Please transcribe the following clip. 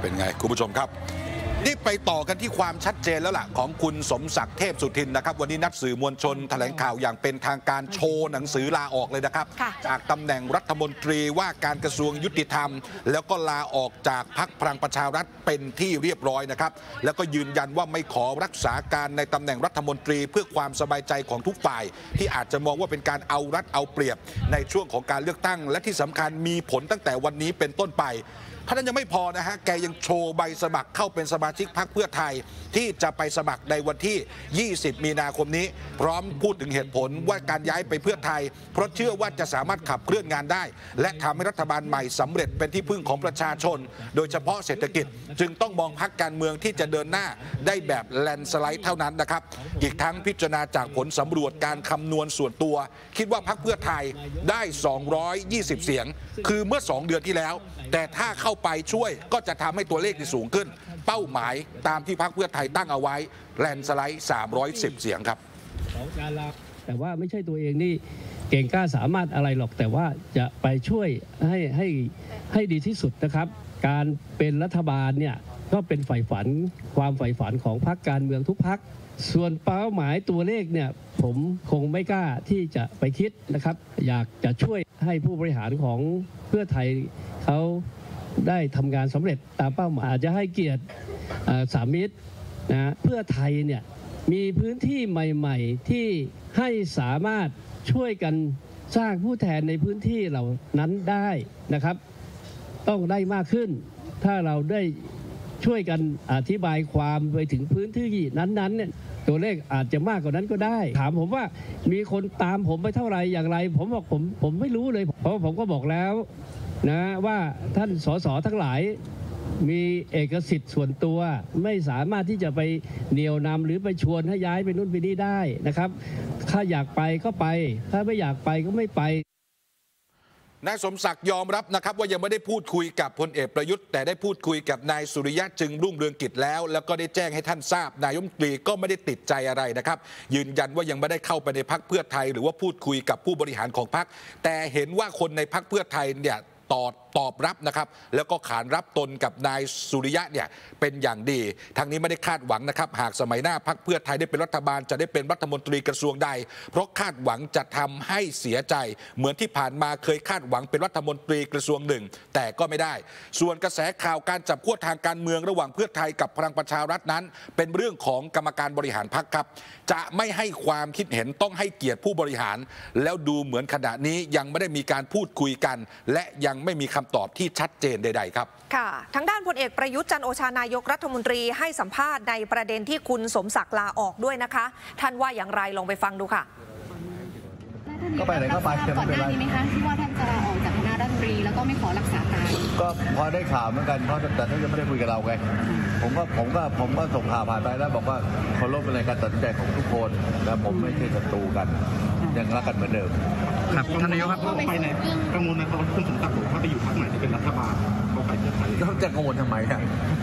เป็นไงคุณผู้ชมครับ นี่ไปต่อกันที่ความชัดเจนแล้วล่ะ ของคุณสมศักดิ์เทพสุทินนะครับ วันนี้นัดสื่อมวลชนแถลงข่าวอย่างเป็นทางการโชว์หนังสือลาออกเลยนะครับค่ะจากตำแหน่งรัฐมนตรีว่าการกระทรวงยุติธรรม แล้วก็ลาออกจากพักพลังประชารัฐเป็นที่เรียบร้อยนะครับ แล้วก็ยืนยันว่าไม่ขอรักษาการในตำแหน่งรัฐมนตรีเพื่อความสบายใจของทุกฝ่าย ที่อาจจะมองว่าเป็นการเอารัดเอาเปรียบ ในช่วงของการเลือกตั้ง และที่สำคัญมีผลตั้งแต่วันนี้เป็นต้นไปเท่านั้นยังไม่พอนะฮะ แกยังโชว์ใบสมัครเข้าเป็นสมาชิกพรรคเพื่อไทย ที่จะไปสมัครในวันที่ 20 มีนาคมนี้ พร้อมพูดถึงเหตุผลว่าการย้ายไปเพื่อไทย เพราะเชื่อว่าจะสามารถขับเคลื่อนงานได้ และทำให้รัฐบาลใหม่สำเร็จเป็นที่พึ่งของประชาชน โดยเฉพาะเศรษฐกิจ จึงต้องมองพรรคการเมืองที่จะเดินหน้าได้แบบแลนสไลด์เท่านั้นนะครับ อีกทั้งพิจารณาจากผลสำรวจการคำนวณส่วนตัว คิดว่าพรรคเพื่อไทยได้ 220 เสียง คือเมื่อ 2 เดือนที่แล้ว แต่ถ้าเข้าไปช่วย ก็จะทำให้ตัวเลขที่สูงขึ้น เป้าหมายตามที่พรรคเพื่อไทยตั้งเอาไว้ แลนสไลด์ 310 เสียงครับของการลาแต่ว่าไม่ใช่ตัวเองนี่เก่งกล้าสามารถอะไรหรอกแต่ว่าจะไปช่วยให้ให้ให้ดีที่สุดนะครับ การเป็นรัฐบาลเนี่ยก็เป็นใฝ่ฝันความใฝ่ฝันของพรรคการเมืองทุกพรรคส่วนเป้าหมายตัวเลขเนี่ยผมคงไม่กล้าที่จะไปคิดนะครับ อยากจะช่วยให้ผู้บริหารของเพื่อไทยเขา ได้ทำงานสำเร็จตามเป้าหมายอาจจะให้เกียรติสามมิตรนะเพื่อไทยเนี่ยมีพื้นที่ใหม่ ๆ ที่ให้สามารถช่วยกันสร้างผู้แทนในพื้นที่เหล่านั้นได้นะครับ ต้องได้มากขึ้น ถ้าเราได้ช่วยกันอธิบายความไปถึงพื้นที่นั้นๆเนี่ยตัวเลขอาจจะมากกว่านั้นก็ได้ ถามผมว่ามีคนตามผมไปเท่าไหร่อย่างไร ผมบอกผมผมไม่รู้เลยเพราะผมก็บอกแล้ว นะว่าท่านสสทั้งหลายมีเอกสิทธิ์ส่วนตัวไม่สามารถที่จะไปเหนี่ยวนำหรือไปชวนให้ย้ายไปนู่นไปนี่ได้นะครับ ถ้าอยากไปก็ไป ถ้าไม่อยากไปก็ไม่ไปนายสมศักดิ์ยอมรับนะครับว่ายังไม่ได้พูดคุยกับพลเอกประยุทธ์แต่ได้พูดคุยกับนายสุริยะจึงรุ่งเรืองกิจแล้ว แล้วก็ได้แจ้งให้ท่านทราบนายมตรีก็ไม่ได้ติดใจอะไรนะครับ ยืนยันว่ายังไม่ได้เข้าไปในพักเพื่อไทย หรือว่าพูดคุยกับผู้บริหารของพักแต่เห็นว่าคนในพักเพื่อไทยเนี่ย ตอด ตอบรับนะครับแล้วก็ขานรับตนกับนายสุริยะเนี่ยเป็นอย่างดีทางนี้ไม่ได้คาดหวังนะครับหากสมัยหน้าพักเพื่อไทยได้เป็นรัฐบาลจะได้เป็นรัฐมนตรีกระทรวงใด เพราะคาดหวังจะทำให้เสียใจ เหมือนที่ผ่านมาเคยคาดหวังเป็นรัฐมนตรีกระทรวงหนึ่ง แต่ก็ไม่ได้ ส่วนกระแสข่าวการจับขั้วทางการเมืองระหว่างเพื่อไทยกับพลังประชารัฐนั้น เป็นเรื่องของกรรมการบริหารพักครับ จะไม่ให้ความคิดเห็นต้องให้เกียรติผู้บริหาร แล้วดูเหมือนขณะนี้ยังไม่ได้มีการพูดคุยกัน และยังไม่มีคำตอบที่ชัดเจนใด ๆ ครับค่ะทางด้านพลเอกประยุทธ์จันทร์โอชานายกรัฐมนตรีให้สัมภาษณ์ในประเด็นที่คุณสมศักดิ์ลาออกด้วยนะคะ ท่านว่าอย่างไรลองไปฟังดูค่ะก็ไปไหนก็ไปก่อนหน้านี้ไหมคะที่ว่าท่านจะลาออกจากคณะรัฐมนตรีแล้วก็ไม่ขอรักษาการก็พอได้ข่าวเหมือนกันเพราะแต่ท่านยังไม่ได้คุยกับเราไงผมก็ผมก็ผมก็ส่งข่าวผ่านไปแล้วบอกว่าเคารพในการตัดสินใจของทุกคนแล้วผมไม่ใช่ศัตรูกันยังรักกันเหมือนเดิมครับท่านนายกครับไปไหนกังวลนะครับว่าคุณสมศักดิ์บอกว่าไปอยู่ พรรคไหนจะเป็นรัฐบาลเขาไปเพื่อไทย แล้วจะกังวลทำไมอ่ะ